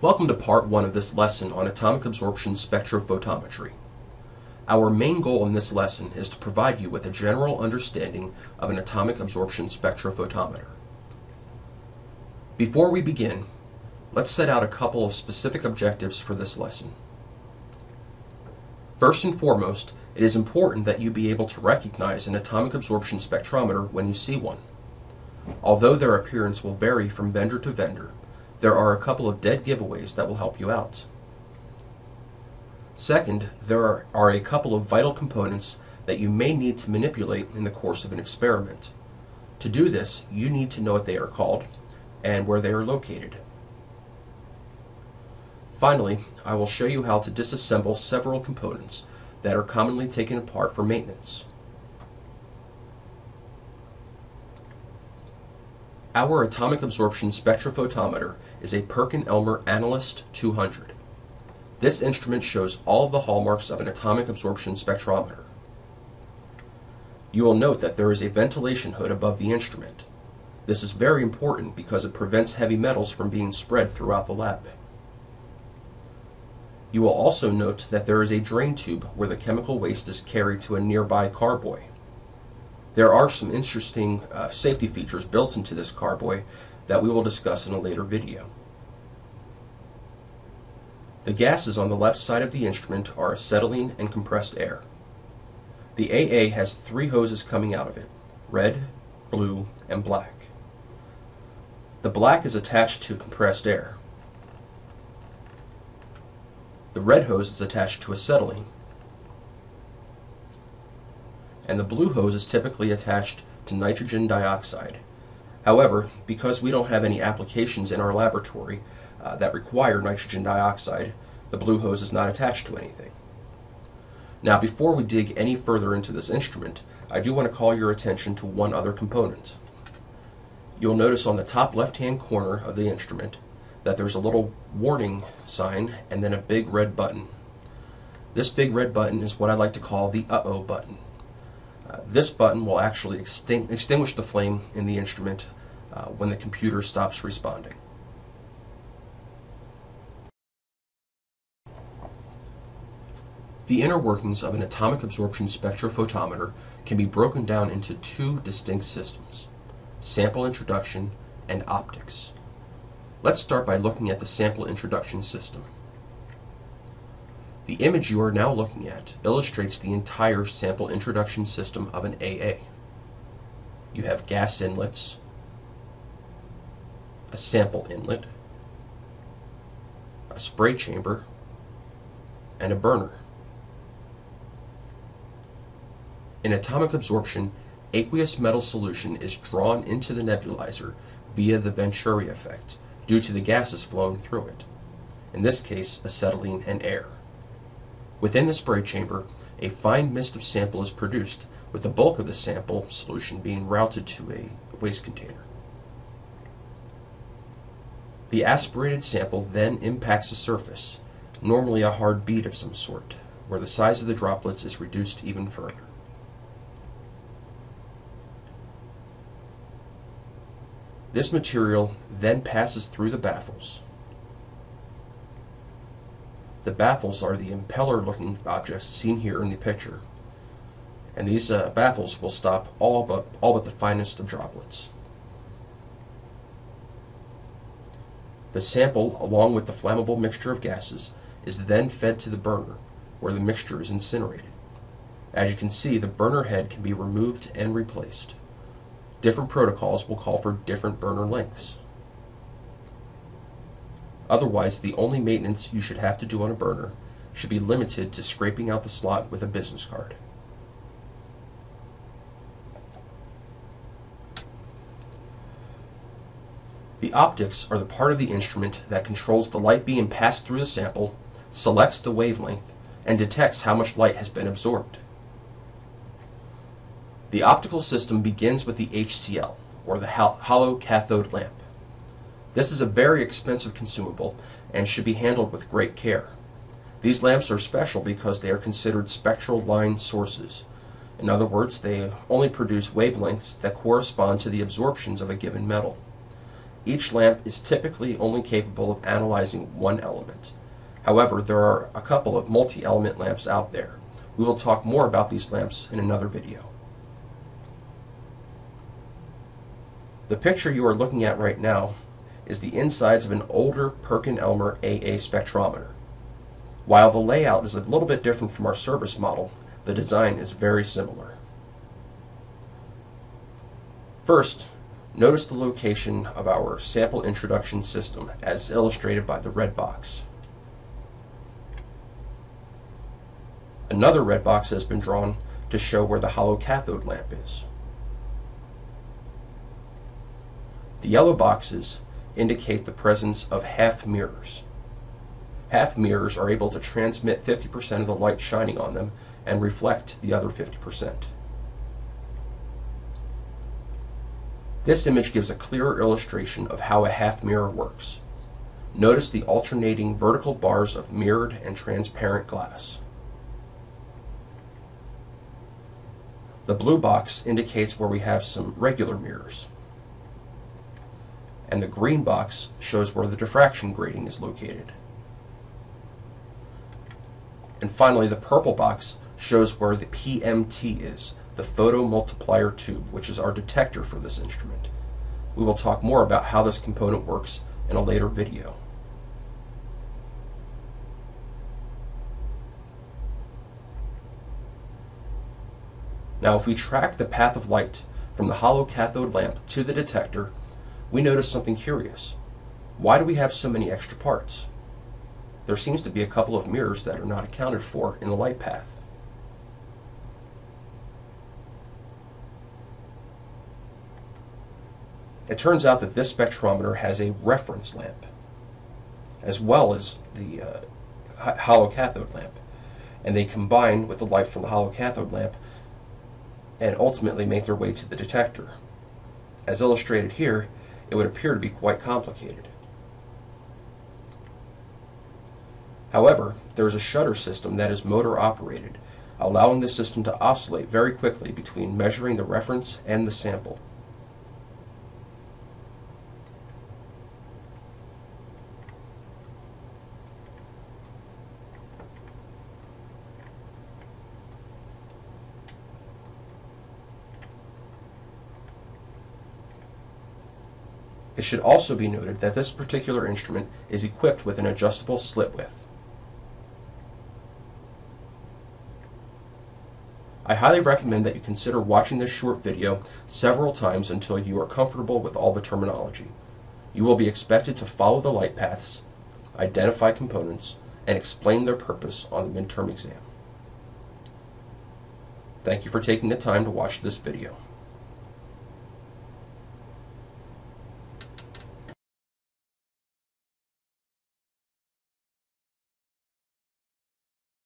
Welcome to part one of this lesson on atomic absorption spectrophotometry. Our main goal in this lesson is to provide you with a general understanding of an atomic absorption spectrophotometer. Before we begin, let's set out a couple of specific objectives for this lesson. First and foremost, it is important that you be able to recognize an atomic absorption spectrometer when you see one. Although their appearance will vary from vendor to vendor, there are a couple of dead giveaways that will help you out. Second, there are a couple of vital components that you may need to manipulate in the course of an experiment. To do this, you need to know what they are called and where they are located. Finally, I will show you how to disassemble several components that are commonly taken apart for maintenance. Our atomic absorption spectrophotometer is a Perkin-Elmer AAnalyst 200. This instrument shows all of the hallmarks of an atomic absorption spectrometer. You will note that there is a ventilation hood above the instrument. This is very important because it prevents heavy metals from being spread throughout the lab. You will also note that there is a drain tube where the chemical waste is carried to a nearby carboy. There are some interesting uh, safety features built into this carboy that we will discuss in a later video. The gases on the left side of the instrument are acetylene and compressed air. The AA has three hoses coming out of it, red, blue, and black. The black is attached to compressed air. The red hose is attached to acetylene. And the blue hose is typically attached to nitrogen dioxide. However, because we don't have any applications in our laboratory uh, that require nitrogen dioxide, the blue hose is not attached to anything. Now, before we dig any further into this instrument, I do want to call your attention to one other component. You'll notice on the top left-hand corner of the instrument that there's a little warning sign and then a big red button. This big red button is what I like to call the uh-oh button. Uh, this button will actually extin extinguish the flame in the instrument uh, when the computer stops responding. The inner workings of an atomic absorption spectrophotometer can be broken down into two distinct systems, sample introduction and optics. Let's start by looking at the sample introduction system. The image you are now looking at illustrates the entire sample introduction system of an AA. You have gas inlets, a sample inlet, a spray chamber, and a burner. In atomic absorption, aqueous metal solution is drawn into the nebulizer via the Venturi effect due to the gases flowing through it, in this case acetylene and air. Within the spray chamber, a fine mist of sample is produced, with the bulk of the sample solution being routed to a waste container. The aspirated sample then impacts the surface, normally a hard bead of some sort, where the size of the droplets is reduced even further. This material then passes through the baffles. The baffles are the impeller-looking objects seen here in the picture, and these uh, baffles will stop all but, all but the finest of droplets. The sample, along with the flammable mixture of gases, is then fed to the burner, where the mixture is incinerated. As you can see, the burner head can be removed and replaced. Different protocols will call for different burner lengths. Otherwise, the only maintenance you should have to do on a burner should be limited to scraping out the slot with a business card. The optics are the part of the instrument that controls the light being passed through the sample, selects the wavelength, and detects how much light has been absorbed. The optical system begins with the HCL, or the hollow cathode lamp. This is a very expensive consumable and should be handled with great care. These lamps are special because they are considered spectral line sources. In other words, they only produce wavelengths that correspond to the absorptions of a given metal. Each lamp is typically only capable of analyzing one element. However, there are a couple of multi-element lamps out there. We will talk more about these lamps in another video. The picture you are looking at right now is the insides of an older Perkin-Elmer AA spectrometer. While the layout is a little bit different from our service model, the design is very similar. First, notice the location of our sample introduction system as illustrated by the red box. Another red box has been drawn to show where the hollow cathode lamp is. The yellow boxes indicate the presence of half mirrors. Half mirrors are able to transmit 50% of the light shining on them and reflect the other 50%. This image gives a clearer illustration of how a half mirror works. Notice the alternating vertical bars of mirrored and transparent glass. The blue box indicates where we have some regular mirrors. And the green box shows where the diffraction grating is located. And finally, the purple box shows where the PMT is, the photomultiplier tube, which is our detector for this instrument. We will talk more about how this component works in a later video. Now if we track the path of light from the hollow cathode lamp to the detector, we notice something curious. Why do we have so many extra parts? There seems to be a couple of mirrors that are not accounted for in the light path. It turns out that this spectrometer has a reference lamp, as well as the uh, hollow cathode lamp, and they combine with the light from the hollow cathode lamp and ultimately make their way to the detector. As illustrated here, it would appear to be quite complicated. However, there is a shutter system that is motor operated, allowing the system to oscillate very quickly between measuring the reference and the sample. It should also be noted that this particular instrument is equipped with an adjustable slit width. I highly recommend that you consider watching this short video several times until you are comfortable with all the terminology. You will be expected to follow the light paths, identify components, and explain their purpose on the midterm exam. Thank you for taking the time to watch this video.